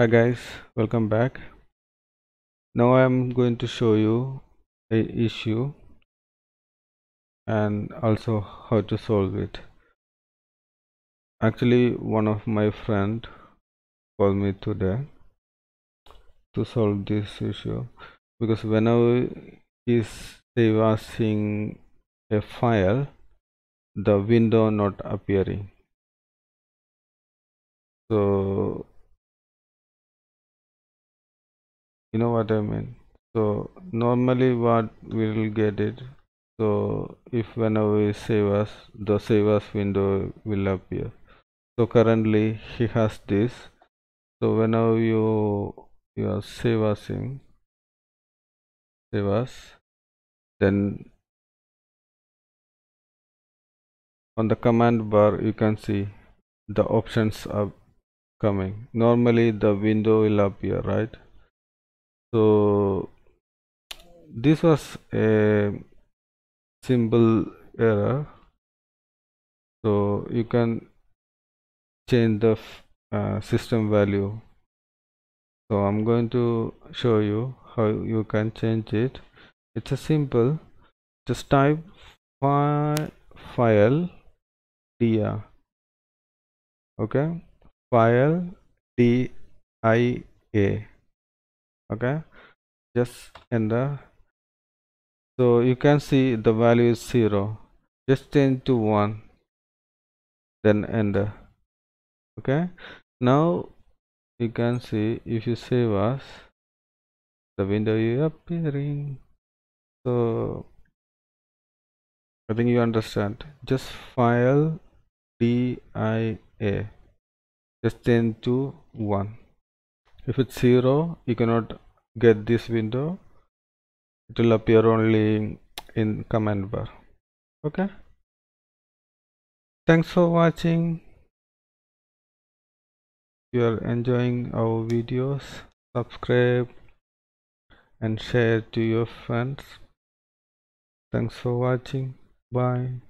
hi guys. Welcome back. Now i am going to show you a issue and also how to solve it. Actually one of my friend called me today to solve this issue because whenever he's saving a file the window not appearing. So you know what i mean? So normally what we will get it so if whenever we save as the save as window will appear. So currently he has this. So whenever you you are save using save as then on the command bar you can see the options are coming. Normally the window will appear right so this was a simple error. So you can change the uh, system value. So i'm going to show you how you can change it. It's a simple. Just type fi file dia. Okay? File d i a okay? Just enter. So you can see the value is zero. Just change to one then enter okay? Now you can see if you save as the window is appearing. So i think you understand. Just file dia just change to one if it's zero you cannot get this window. It will appear only in command bar. Okay? Thanks for watching. If you are enjoying our videos subscribe and share to your friends. Thanks for watching. Bye